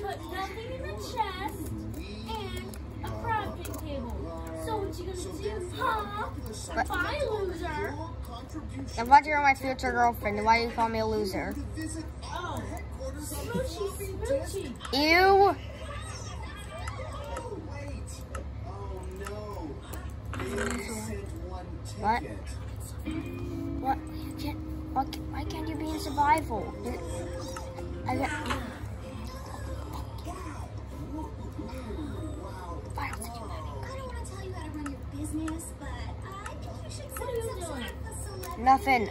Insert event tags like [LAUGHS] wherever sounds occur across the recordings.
put nothing in the chest and a crafting table. So what you gonna do, huh? Bye, loser. I'm glad you're my future girlfriend. and Why do you call me a loser? Oh, smoochy, smoochy. Ew. What? What? You can't, why, why can't you be in survival? I got. Why don't you I Nothing.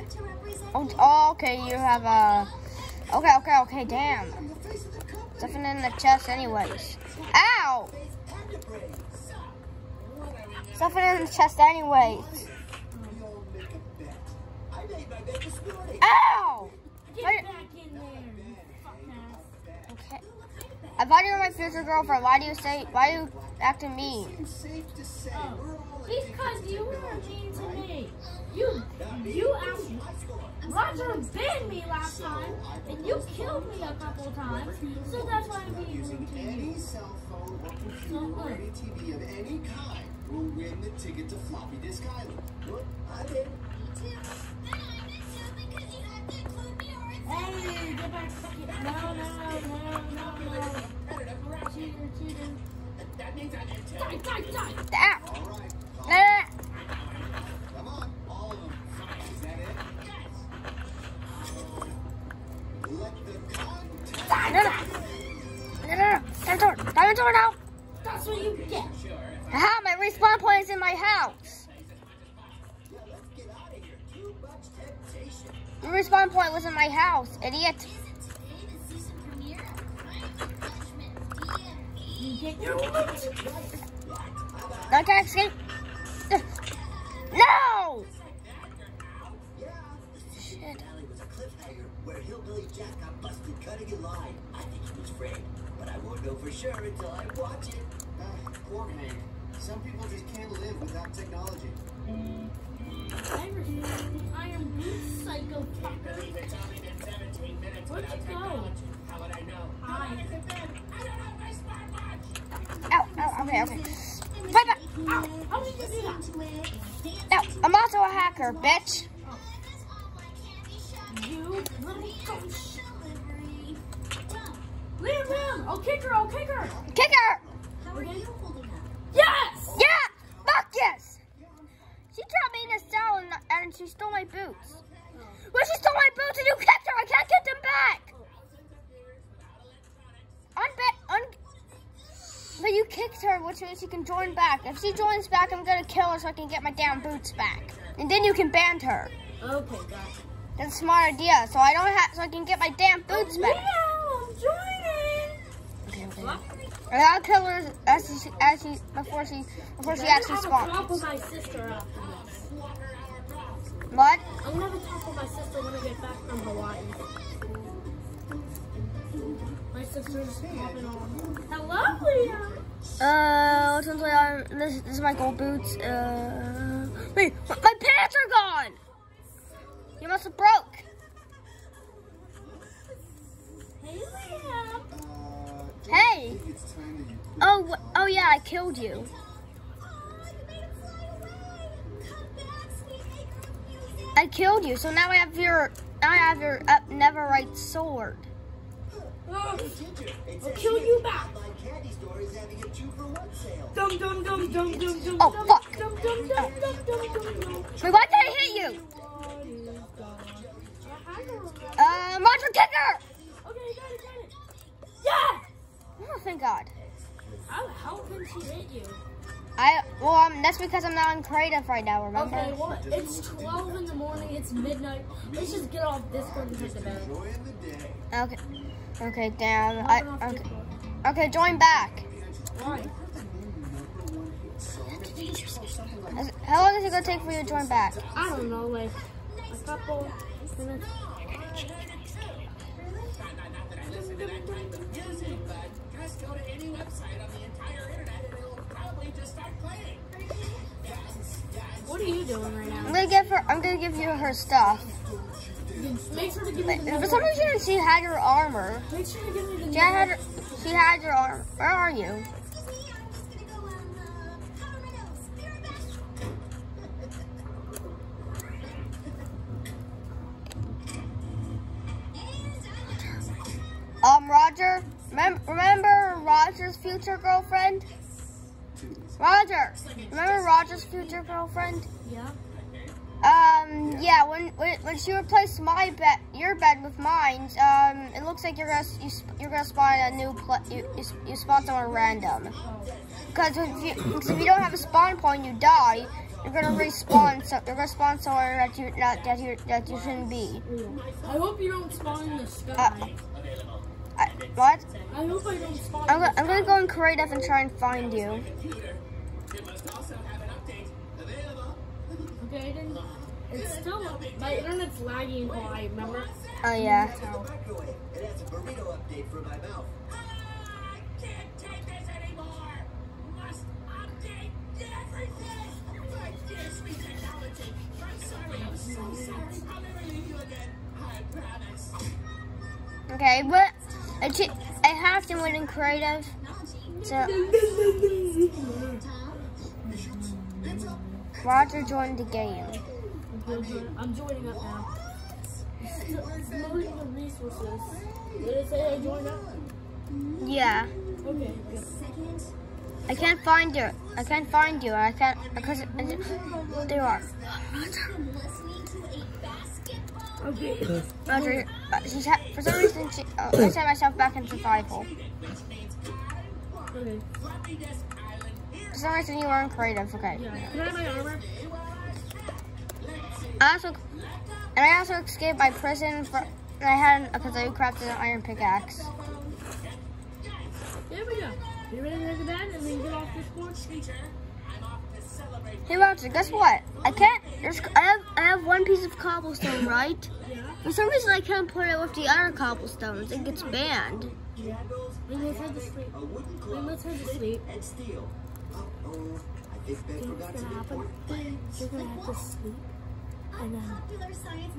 Oh, oh, okay, you have a. Okay, okay, okay, damn. Something in the chest, anyways. Ow! Something in the chest, anyways. Ow! Get Wait. back in there, you fuck ass. Okay. I thought you were my future girlfriend. Why do you say? Why do you acting mean? Oh, because you were mean to me. You, you asked Roger banned me last time, and you killed me a couple times. So that's why I'm being rude to you. Any cell phone or computer or any TV of any kind will win the ticket to Floppy Disk Island. Look, I did. Hey, get back, fuck it. No, no, no, no, no. I the you get. Aha, my respawn point is in my house. Your respawn point was in my house, idiot. You get. I can't escape. No! Shit. Where Hillbilly Jack got busted cutting in line. I think he was framed, but I won't know for sure until I watch it. Uh, poor. Some people just can't live without technology. I. Where'd? Bye bye. Ow, how did you do that? Ow, I'm also a hacker, bitch. You little ghost. Liam, Liam, I'll kick her, I'll kick her. Kick her! How are you holding up? Yes! Yeah! Fuck yes! She dropped me in a cell and, and she stole my boots. Well, she stole my boots and you kicked her! I can't get them back! Unbet, un... But you kicked her, which means she can join back. If she joins back, I'm gonna kill her so I can get my damn boots back. And then you can ban her. Okay, gotcha. That's a smart idea. So I don't have, so I can get my damn boots back. Liam, I'm joining. Okay, okay. And I'll kill her as she, as she, before she, before she actually spawns. I'm gonna have a talk with my sister after this. What? I'm gonna have a talk with my sister when I get back from Hawaii. My sister's popping on. Hello, Uh, what's one on? This, this is my gold boots. Uh, wait, my pants are gone. You must have broke. Hey. Uh, Hey. Oh, oh yeah, I killed you. I killed you, so now I have your, now I have your up netherite sword. I'll kill you back. My candy store is having a two for one sale. Dum dum dum dum dum dum. Oh, dum, fuck. Dum dum dum dum dum dum dum. Wait, why did I hit you? Uh, monster kicker. Okay, got it, got it. Yeah! Oh, thank God. How, how can she hit you? I well, um, that's because I'm not in creative right now. Remember? Okay, what? It's 12 in the morning, it's midnight. Let's just get off Discord and head to bed. Enjoying the day. Okay. Okay, damn. I'm I off okay. Okay, join back. Why? How long is it gonna take for you to join back? I don't know, like a couple minutes. Just go to any website on the entire internet and it'll probably just start playing. What are you doing right I'm gonna give her. I'm gonna give you her stuff. You make sure to give me the For some number. reason, she had your armor. Make sure to give me the She had, number. She had your armor. Where are you? Excuse me, I'm just gonna go, um, cover my nose. Be right back. Roger. Remember, remember Roger's future girlfriend? Roger. Remember Roger's future girlfriend? Yeah. Um, yeah. When when, when she replaced my bed, your bed with mine, um, it looks like you're gonna you, sp- you're gonna spawn a new you, you, you spawn someone random. Because if you because if you don't have a spawn point, you die. You're gonna respawn. So you're gonna spawn somewhere that you not that you that you shouldn't be. I hope you don't spawn in the sky. I, what? I hope I don't spawn. I'm, go- I'm gonna go in creative and try and find you. Okay, didn't. It's still my internet's lagging while I remember. Oh yeah. How? Microwave. It has a burrito update for my mouth. Okay, but I, t- I have to win in creative. So [LAUGHS] Roger joined the game. I'm joining up now. Loading the resources. Did it say I joined up? Yeah. Okay, good. I can't find you. I can't find you. I can't because there you are. been listening to a basketball. Okay. Roger, uh, she's ha- for some reason she, uh, I set myself back in survival. Okay. For some reason you were in creative. Okay. Yeah. Can I have my armor? I also and I also escaped my prison for. And I had because I crafted an iron pickaxe. There we go. You ready to take a bed and then get off this porch? Hey Roger, guess what? I can't. There's, I have I have one piece of cobblestone, right? Yeah. For some reason I can't put it with the other cobblestones. It gets banned. Yeah. Then let's head to sleep. A wooden Then head to sleep. and steel. Uh-oh. I think Ben forgot what's some gonna happen? important plans. You're gonna have to sleep. And then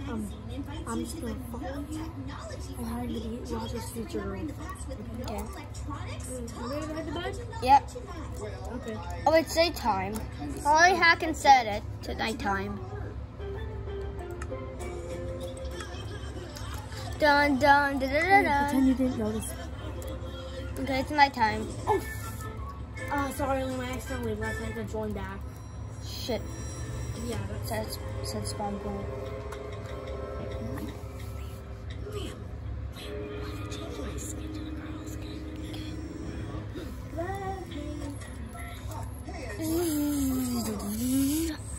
Um, invites I'm just to gonna follow you, Technology and I'm gonna eat Join Roger's future room. the Okay. no electronics. Talk, you ready to head to bed? Yep. Okay. Oh, it's daytime. Holly Hacken said it to nighttime. Dun dun da da da da. Pretend you didn't notice. Okay, it's nighttime. Oh. Uh, sorry, I accidentally left, I had to join back. Shit. Yeah, that's Says said spawn point.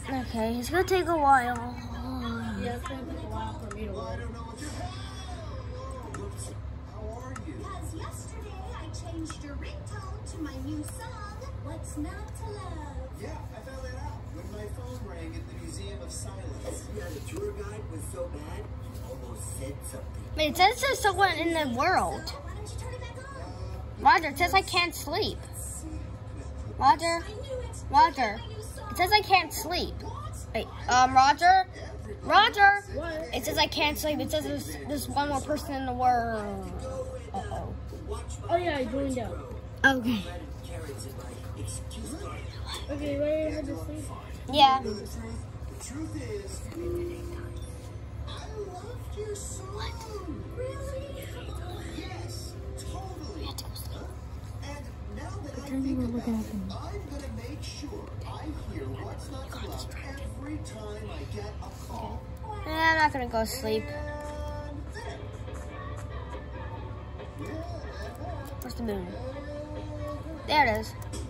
Okay, it's gonna take a while. yeah, it's gonna take a while for me to I don't know what you're Whoops. How are you? Because yesterday I changed your ringtone to my new song, What's Not to Love. Yeah, I found that out when my phone rang at the Museum of Silence. Yeah, the tour guide was so bad, he almost said something. Wait, it says there's someone in the world. So why don't you turn it back on? Roger, it says I can't sleep. Roger, I knew it. Roger, My new song. it says I can't sleep. Wait, um, Roger, Roger, What? it says I can't sleep. It says there's, there's one more person in the world. Uh oh. Oh yeah, I joined up. Okay. Carrots in my excuse card. Okay, ready to head to sleep? Yeah. The truth, the truth is, I loved your song. Really? Yes, totally. And now that I think about it. I'm gonna make sure I hear what's not to love every time I get a call. Eh, I'm not gonna go sleep. Yeah, Where's the moon? There it is.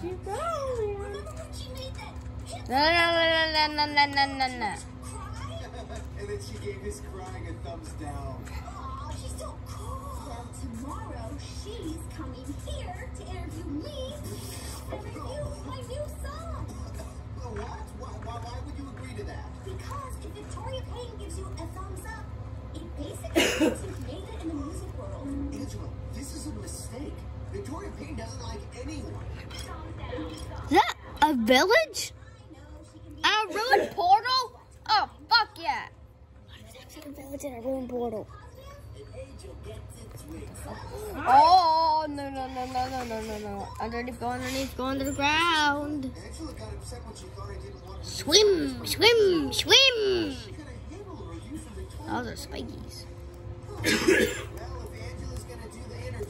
No, no, no, no, no, no, no, no, no. and then she gave his crying a thumbs down. She's so cool. Well, tomorrow she's coming here to interview me and review my new song. What? Why, why, why would you agree to that? Because if Victoria Payne gives you a thumbs up, it basically means you've made it in the music Victoria Payne doesn't like anyone. Is that a village? I know she can be. A ruined portal? Oh, fuck yeah. Looks like a village in a ruined portal. An angel gets its wings. Oh, no, no, no, no, no, no, no, no. Underneath, go underneath, go under the ground. Angela got upset when she thought I didn't want her to Swim, swim, swim. She could have handled a review from Victoria. Those are spikies. [COUGHS] [COUGHS] No,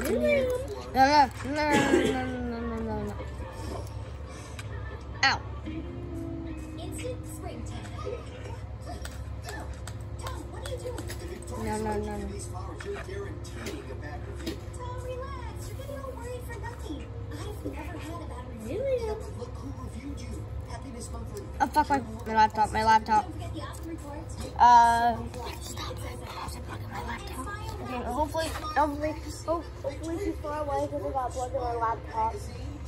no, no, no, no, no, no, no. Ow. No, no, no, no. Oh fuck my, my laptop, my laptop. Uh, stop, my laptop okay, hopefully, hopefully, ho- hopefully she's far away because I got plugged in my laptop.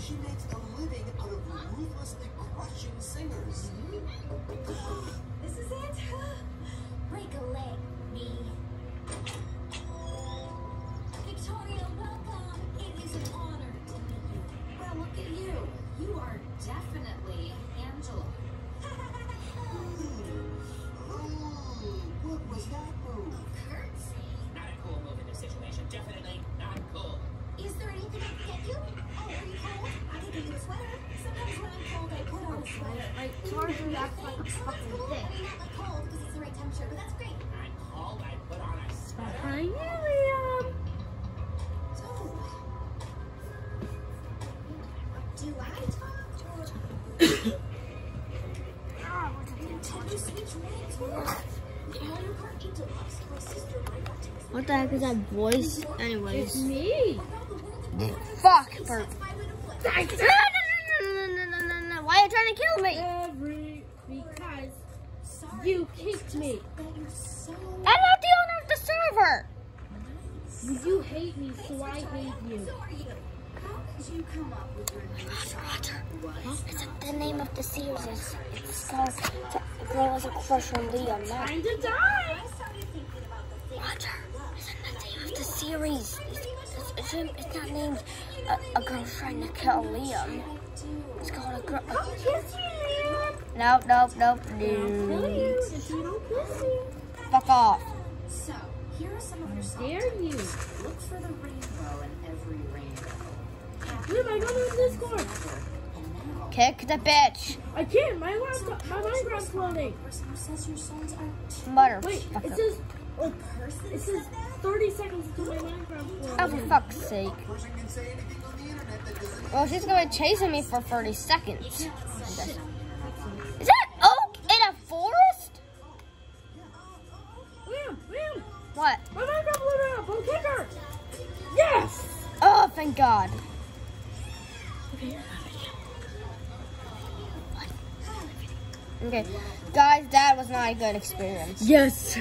She makes a living out of ruthlessly crushing singers. This is it. Break a leg, What the heck is that voice? Anyways. Me. world in Fuck, my to. No, no, no, no, no, no, no. Why are you trying to kill me? Every because you kicked me. That you're so I'm not the owner of the server. You hate me, so I hate you. You. How could you come up with your new song? It's a, the name of the series is it's called the girl has a crush on Liam. Time to die. I started thinking about the things Roger. I love. It's not the name of the series. It's, it's, it's, it's not named uh, a, a girl trying to kill Liam. It's called a girl. Kiss me, Liam. Nope, nope, nope, no. you if you don't kiss me. Fuck off. So, here are some of your songs. Dare you? Look for the rainbow in every rainbow. Liam, I got on Discord. Kick the bitch. I can't. My laptop, my Minecraft's loading. person who says your songs are Mother. Wait, fuck it up. says, oh, it says 30 seconds until my Minecraft's Oh, for fuck's sake. A person can say anything on the internet that doesn't Well, she's gonna be chasing me for 30 seconds. Is that oak in a forest? Liam, Liam, What? my Minecraft loaded up. I'll kick her. Yes. Oh, thank God. Okay, guys, that was not a good experience. Yes.